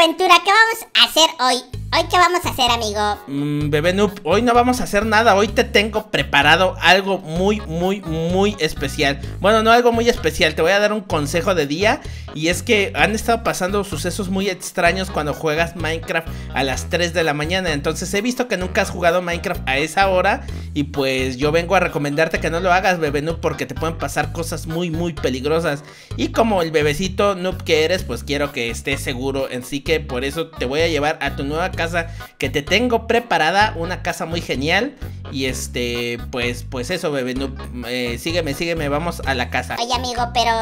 Aventura, ¿qué vamos a hacer hoy? ¿Hoy qué vamos a hacer, amigo? Mm, bebé Noob, hoy no vamos a hacer nada. Hoy te tengo preparado algo muy, muy, muy especial. Bueno, no algo muy especial. Te voy a dar un consejo de día. Y es que han estado pasando sucesos muy extraños cuando juegas Minecraft a las 3 de la mañana. Entonces he visto que nunca has jugado Minecraft a esa hora. Y pues yo vengo a recomendarte que no lo hagas, bebé Noob, porque te pueden pasar cosas muy, muy peligrosas. Y como el bebecito Noob que eres, pues quiero que estés seguro. Así que por eso te voy a llevar a tu nueva casa que te tengo preparada, una casa muy genial. Y este, pues, pues eso, bebé, no, eh, sígueme, sígueme, vamos a la casa. Oye, amigo, pero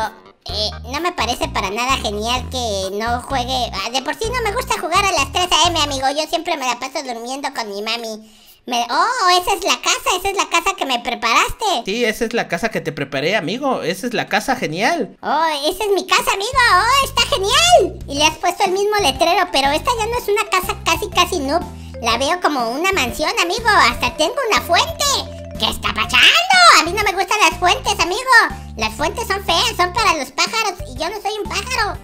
eh, no me parece para nada genial que no juegue. Ah, de por sí no me gusta jugar a las 3 a.m., amigo. Yo siempre me la paso durmiendo con mi mami. Oh, esa es la casa, esa es la casa que me preparaste. Sí, esa es la casa que te preparé, amigo. Esa es la casa genial. Oh, esa es mi casa, amigo. Oh, está genial. Y le has puesto el mismo letrero, pero esta ya no es una casa casi, casi noob. La veo como una mansión, amigo. Hasta tengo una fuente. ¿Qué está pasando? A mí no me gustan las fuentes, amigo. Las fuentes son feas, son para los pájaros y yo no soy un pájaro.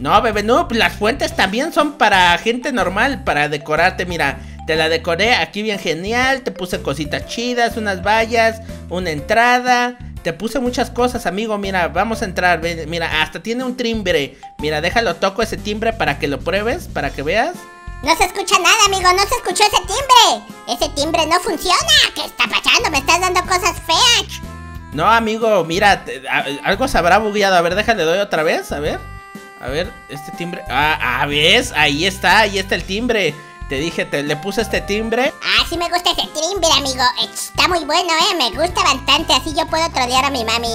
No, bebé, no, las fuentes también son para gente normal, para decorarte, mira. Te la decoré aquí bien genial, te puse cositas chidas, unas vallas, una entrada. Te puse muchas cosas, amigo. Mira, vamos a entrar. Mira, hasta tiene un timbre. Mira, déjalo, toco ese timbre para que lo pruebes, para que veas. No se escucha nada, amigo. No se escuchó ese timbre. Ese timbre no funciona. ¿Qué está pasando? Me estás dando cosas feas. No, amigo, mira, algo se habrá bugueado. A ver, déjale, doy otra vez. A ver. A ver, este timbre. Ah, ah, ¿ves? Ahí está, ahí está el timbre. Te dije, te, le puse este timbre. Ah, sí me gusta ese timbre, amigo. Está muy bueno, eh. Me gusta bastante. Así yo puedo trolear a mi mami.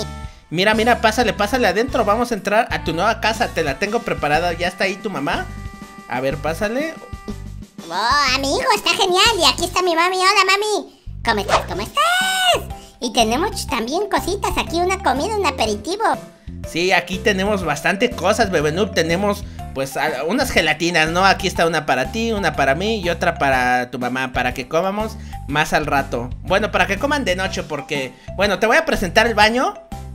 Mira, mira, pásale, pásale adentro. Vamos a entrar a tu nueva casa. Te la tengo preparada. ¿Ya está ahí tu mamá? A ver, pásale. Oh, amigo, está genial. Y aquí está mi mami. Hola, mami. ¿Cómo estás? ¿Cómo estás? Y tenemos también cositas aquí. Una comida, un aperitivo. Sí, aquí tenemos bastante cosas, bebé Noob. Tenemos pues unas gelatinas, ¿no? Aquí está una para ti, una para mí y otra para tu mamá, para que comamos más al rato. Bueno, para que coman de noche porque, bueno, te voy a presentar el baño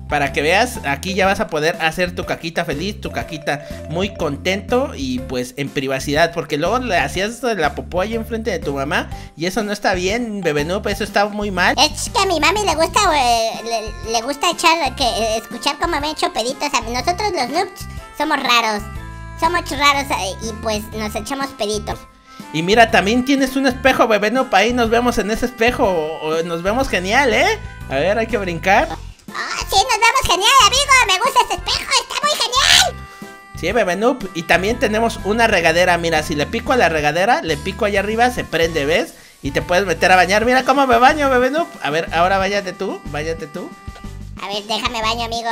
para que veas, aquí ya vas a poder hacer tu caquita feliz, tu caquita muy contento y pues en privacidad, porque luego le hacías la popó ahí enfrente de tu mamá y eso no está bien, bebé noob, eso está muy mal. Es que a mi mami le gusta, le, gusta echar, que, escuchar cómo me he hecho peditos. A nosotros los noobs somos raros, somos raros eh, y pues nos echamos peditos. Y mira, también tienes un espejo, bebé noob, ahí nos vemos en ese espejo, nos vemos genial, ¿eh? A ver, hay que brincar. ¡Ah, sí, nos vemos genial, amigo! ¡Me gusta este espejo! ¡Está muy genial! Sí, bebé noob. Y también tenemos una regadera. Mira, si le pico a la regadera, le pico allá arriba, se prende, ¿ves? Y te puedes meter a bañar. Mira cómo me baño, bebé noob. A ver, ahora váyate tú, váyate tú. A ver, déjame baño, amigo.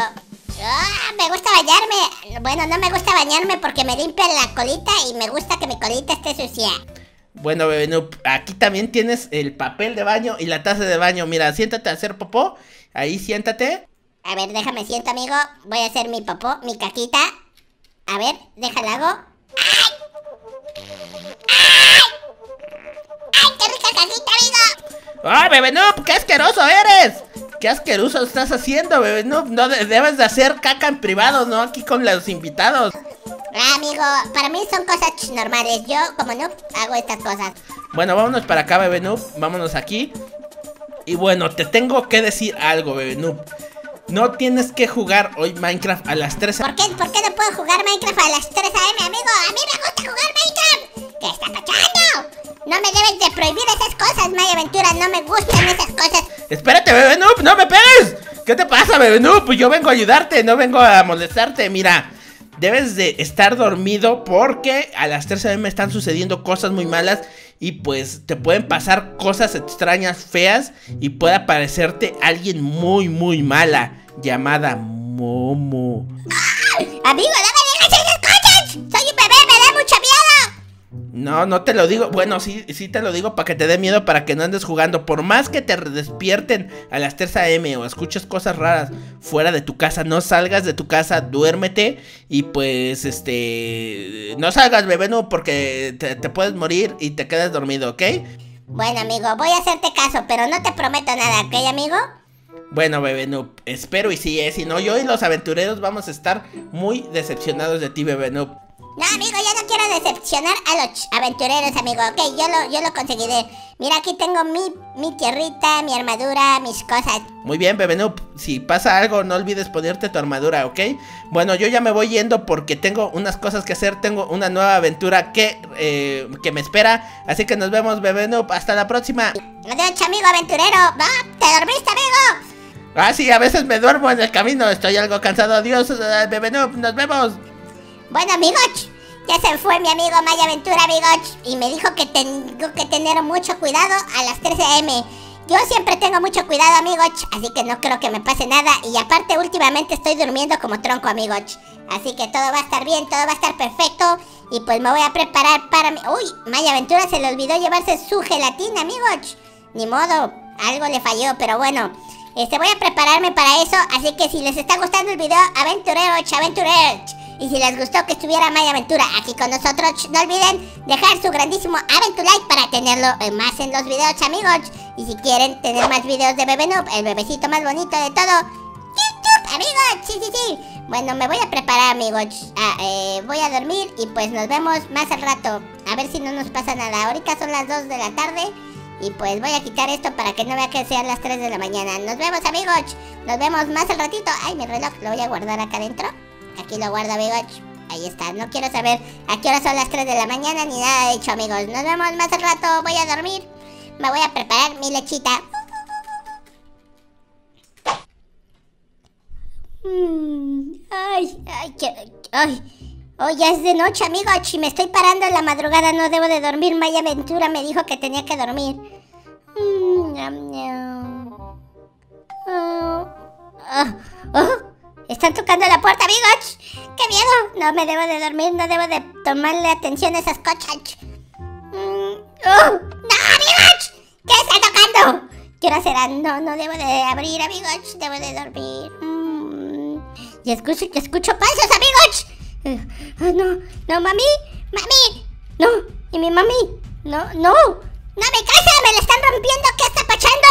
¡Ah! me gusta bañarme. Bueno, no me gusta bañarme porque me limpia la colita y me gusta que mi colita esté sucia. Bueno, bebé noob, aquí también tienes el papel de baño y la taza de baño. Mira, siéntate a hacer popó Ahí siéntate. A ver, déjame siento, amigo. Voy a hacer mi popó, mi caquita. A ver, déjala hago. ¡Ay! ¡Ay! ¡Ay, qué rica caquita, amigo! ¡Ay, bebé noob! ¡Qué asqueroso eres! ¿Qué asqueroso estás haciendo, bebé noob? No debes de hacer caca en privado, ¿no? Aquí con los invitados. Ah, amigo, para mí son cosas normales. Yo, como noob, hago estas cosas. Bueno, vámonos para acá, bebé noob. Vámonos aquí. Y bueno, te tengo que decir algo, bebé noob. No tienes que jugar hoy Minecraft a las 3 ¿Por qué, ¿Por qué no puedo jugar Minecraft a las 3 a.m., amigo? A mí me gusta jugar Minecraft. ¿Qué está pasando? No me debes de prohibir esas cosas, Maya Aventura. No me gustan esas cosas. Espérate, bebé noob, no me pegues. ¿Qué te pasa, bebé noob? Pues yo vengo a ayudarte, no vengo a molestarte. Mira, debes de estar dormido porque a las 3 a.m. están sucediendo cosas muy malas y pues te pueden pasar cosas extrañas, feas y puede aparecerte alguien muy, muy mala llamada Momo. Amigo, No, no te lo digo. Bueno, sí, sí te lo digo para que te dé miedo, para que no andes jugando. Por más que te despierten a las 3 a.m. o escuches cosas raras fuera de tu casa, no salgas de tu casa, duérmete y pues, este, no salgas, bebé, no, porque te, puedes morir y te quedas dormido, ¿ok? Bueno, amigo, voy a hacerte caso, pero no te prometo nada, ¿ok, amigo? Bueno, bebé Noob, espero y sí, ¿eh? si no, yo y los aventureros vamos a estar muy decepcionados de ti, bebé Noob. No, amigo, ya no quiero decepcionar a los aventureros, amigo. Ok, yo lo, yo lo conseguiré. Mira, aquí tengo mi, mi tierrita, mi armadura, mis cosas. Muy bien, Bebé Noob. Si pasa algo, no olvides ponerte tu armadura, ¿ok? Bueno, yo ya me voy yendo porque tengo unas cosas que hacer. Tengo una nueva aventura que, eh, que me espera. Así que nos vemos, Bebé Noob. Hasta la próxima. Adiós, amigo aventurero. Va, ¿te dormiste, amigo? Ah, sí, a veces me duermo en el camino. Estoy algo cansado. Adiós, eh, Bebé Noob. Nos vemos. Bueno, amigos, ya se fue mi amigo Maya Aventura, amigos, y me dijo que tengo que tener mucho cuidado a las 13 am. Yo siempre tengo mucho cuidado, amigos, así que no creo que me pase nada. Y aparte, últimamente estoy durmiendo como tronco, amigos. Así que todo va a estar bien, todo va a estar perfecto. Y pues me voy a preparar para mi... Uy, Maya Aventura se le olvidó llevarse su gelatina, amigos. Ni modo, algo le falló, pero bueno. Este, voy a prepararme para eso, así que si les está gustando el video, aventureros, aventureros y si les gustó que estuviera Maya Aventura aquí con nosotros, no olviden dejar su grandísimo Aventurite para tenerlo más en los videos, amigos. Y si quieren tener más videos de Bebé Noob, el bebecito más bonito de todo, YouTube, amigos, sí, sí, sí. Bueno, me voy a preparar, amigos. Ah, eh, voy a dormir y pues nos vemos más al rato. A ver si no nos pasa nada. Ahorita son las 2 de la tarde. Y pues voy a quitar esto para que no vea que sean las 3 de la mañana. Nos vemos, amigos. Nos vemos más al ratito. Ay, mi reloj lo voy a guardar acá adentro. Aquí lo guardo, amigos. Ahí está. No quiero saber a qué hora son las 3 de la mañana ni nada de hecho, amigos. Nos vemos más al rato. Voy a dormir. Me voy a preparar mi lechita. Mm, ay, ay, qué, ay. Oh, ya es de noche, amigos. Y me estoy parando en la madrugada. No debo de dormir. Maya Ventura me dijo que tenía que dormir. Mm, puerta, amigos. ¡Qué miedo! No me debo de dormir, no debo de tomarle atención a esas cochas. Mm, ¡Oh! ¡No, amigos! ¿Qué está tocando? ¿Qué hora? No, no debo de abrir, amigos. Debo de dormir. Mm. Y escucho, escucho pasos, amigos. Oh, no, no, mami. Mami. No. ¿Y mi mami? No, no. No me casa, me la están rompiendo. ¿Qué está pasando?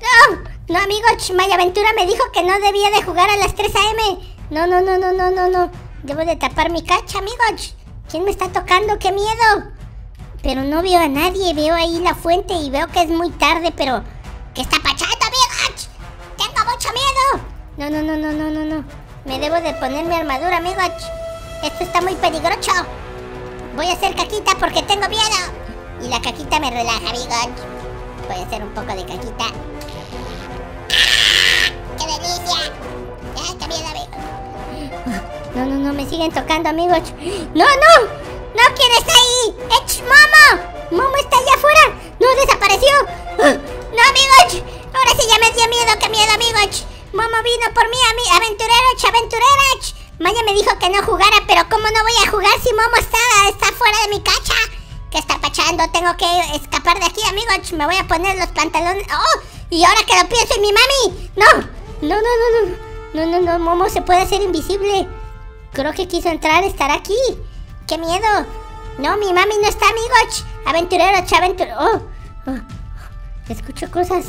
No. No, amigos, Maya Aventura me dijo que no debía de jugar a las 3 a.m. No, no, no, no, no, no, no. Debo de tapar mi cacha, amigos. ¿Quién me está tocando? ¡Qué miedo! Pero no veo a nadie. Veo ahí la fuente y veo que es muy tarde, pero... ¿Qué está pasando, amigos? ¡Tengo mucho miedo! No, no, no, no, no, no, no. Me debo de poner mi armadura, amigos. Esto está muy peligroso. Voy a hacer caquita porque tengo miedo. Y la caquita me relaja, amigos. Voy a hacer un poco de caquita. Ya. No, no, no, me siguen tocando, amigos. ¡No, no! ¡No! ¿Quién está ahí? ¡Ech, Momo! ¡Momo está allá afuera! ¡No, desapareció! ¡No, amigos! Ahora sí ya me dio miedo, qué miedo, amigos. Momo vino por mí, a mí, aventureros, aventureros. Maya me dijo que no jugara, pero ¿cómo no voy a jugar si Momo está, está fuera de mi cacha? ¿Qué está pachando? Tengo que escapar de aquí, amigos. Me voy a poner los pantalones. ¡Oh! Y ahora que lo pienso en mi mami. No, no, no, no, no. No, no, no, Momo se puede hacer invisible. Creo que quiso entrar, estar aquí. ¡Qué miedo! No, mi mami no está, amigos. Aventurero, aventurero. Oh, oh, Escucho cosas.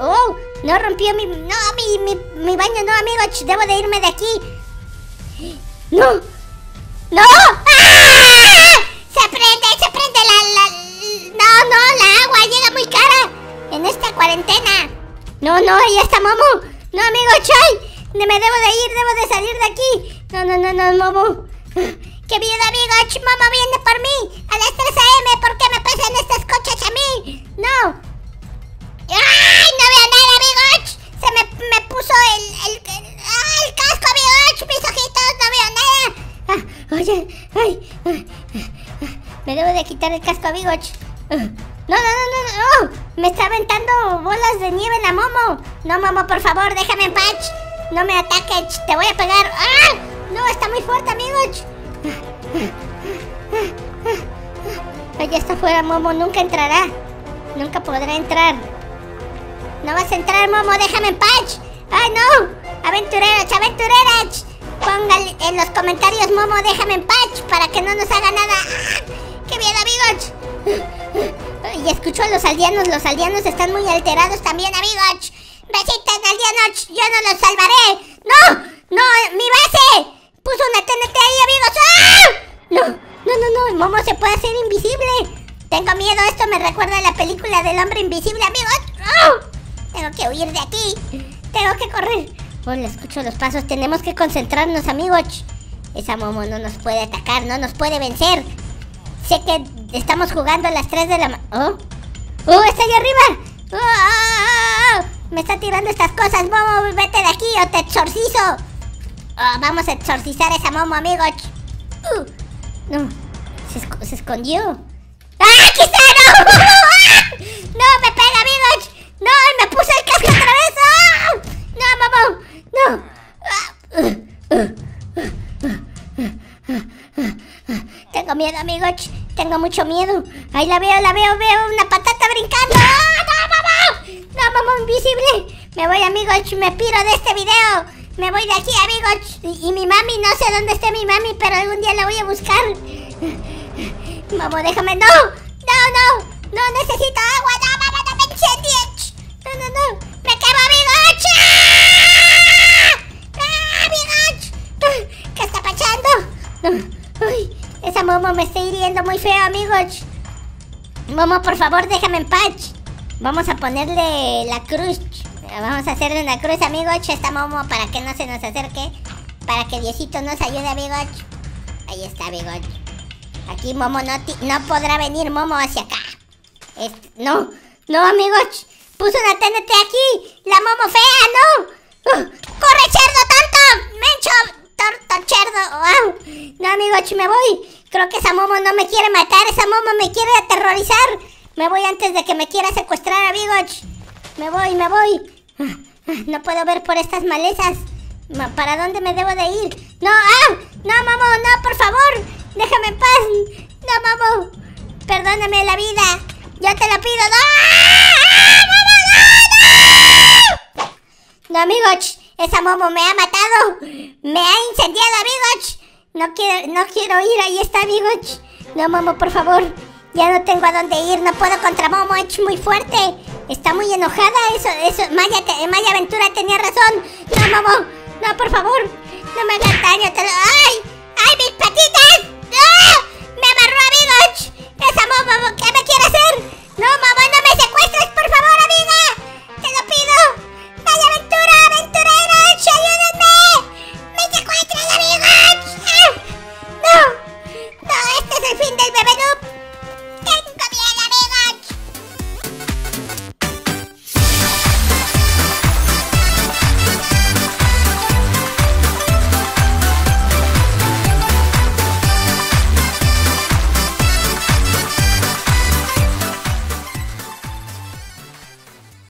oh, no rompió mi. No, mi, mi, mi baño, no, amigos. Debo de irme de aquí. ¡No! ¡No! ¡Ah! ¡Se prende, se prende la, la. No, no, la agua llega muy cara en esta cuarentena. No, no, ahí está Momo. No, amigo Chai. Me debo de ir, debo de salir de aquí. No, no, no, no, Momo. ¡Qué miedo, amigo! Momo viene por mí. A las 3 a.m. ¿Por qué me pasan estas cochas a mí? No. ¡Ay! No veo nada, amigos. Se me, me puso el, el, el, casco, amigos. Mis ojitos, no veo nada. Ah, oye, ay, ay, Me debo de quitar el casco, amigos. No, no, no, no, no. Me está aventando bolas de nieve la Momo. No, Momo, por favor, déjame en paz. No me ataques, te voy a pegar. ¡Ah! No, está muy fuerte, amigos. Allá está afuera, Momo. Nunca entrará. Nunca podrá entrar. No vas a entrar, Momo. Déjame en paz. ¡Ay, no! Aventureras, aventureras. Póngale en los comentarios, Momo, déjame en paz para que no nos haga nada. ¡Qué bien, amigos! Y escucho a los aldeanos. Los aldeanos están muy alterados también, amigos. Besitos, aldeanos. Yo no los salvaré. ¡No! ¡No! ¡Mi base! puso una TNT ahí, amigos. ¡Ah! No, no, no, no, Momo se puede hacer invisible. Tengo miedo, esto me recuerda a la película del hombre invisible, amigos. ¡Ah! Tengo que huir de aquí. Tengo que correr. Oh, le escucho los pasos. Tenemos que concentrarnos, amigos. Esa Momo no nos puede atacar, no nos puede vencer. Sé que estamos jugando a las 3 de la ma... ¡Oh! ¡Oh, está allá arriba! ¡Oh, oh, oh, Me está tirando estas cosas, Momo. Vete de aquí o te exorcizo. Oh, vamos a exorcizar a esa Momo, amigos. Uh, no, se, esc se, escondió. ¡Ah, aquí! ¡No! ¡No, me pega, amigos! ¡No, me puse el casco otra vez! ¡Ah! ¡No, Momo! ¡No! Tengo miedo, amigos. Tengo mucho miedo. Ahí la veo, la veo, veo una patata brincando. ¡Ah! ¡No, mamá! ¡No, mamá, invisible! Me voy, amigos, me piro de este video. Me voy de aquí, amigos. Y, mi mami, no sé dónde esté mi mami, pero algún día la voy a buscar. Mamá, déjame. ¡No! ¡No, no! ¡No necesito agua! ¡No, mamá, no me incendies! ¡No, no, no! ¡Me quemo, amigos! ¡Ah! ¡Ah, amigos! ¿Qué está pasando? No. Momo me está hiriendo muy feo, amigos. Momo, por favor, déjame en paz. Vamos a ponerle la cruz. Vamos a hacerle una cruz, amigos. A esta Momo para que no se nos acerque. Para que Diosito nos ayude, amigos. Ahí está, amigos. Aquí Momo no, no podrá venir Momo hacia acá. Este, no, no, amigos. Puso una TNT aquí. La Momo fea, no. ¡Corre, cerdo tonto! ¡Mencho! ¡Wow! No, amigos, me voy. Creo que esa Momo no me quiere matar. Esa Momo me quiere aterrorizar. Me voy antes de que me quiera secuestrar, amigos. Me voy, me voy. No puedo ver por estas malezas. ¿Para dónde me debo de ir? ¡No! ¡Ah! ¡No, Momo! ¡No, por favor! ¡Déjame en paz! ¡No, Momo! Perdóname la vida. Yo te lo pido. ¡No! ¡Ah! ¡Momo! ¡No! ¡No! No, amigos. Esa momo me ha matado. Me ha incendiado, amigos. No quiero, no quiero ir. Ahí está, amigos. No, momo, por favor. Ya no tengo a dónde ir. No puedo contra momo. Es muy fuerte. Está muy enojada. Eso, eso. Maya, te, Maya tenía razón. No, momo. No, por favor. No me hagas daño. ¡Ay! ¡Ay, mis patitas! ¡Ah! ¡Me amarró, amigos! ¡Esa momo! ¿Qué me quiere hacer? No, momo, no me secuestres, por favor, amiga. Te lo pido. Maya Ventura.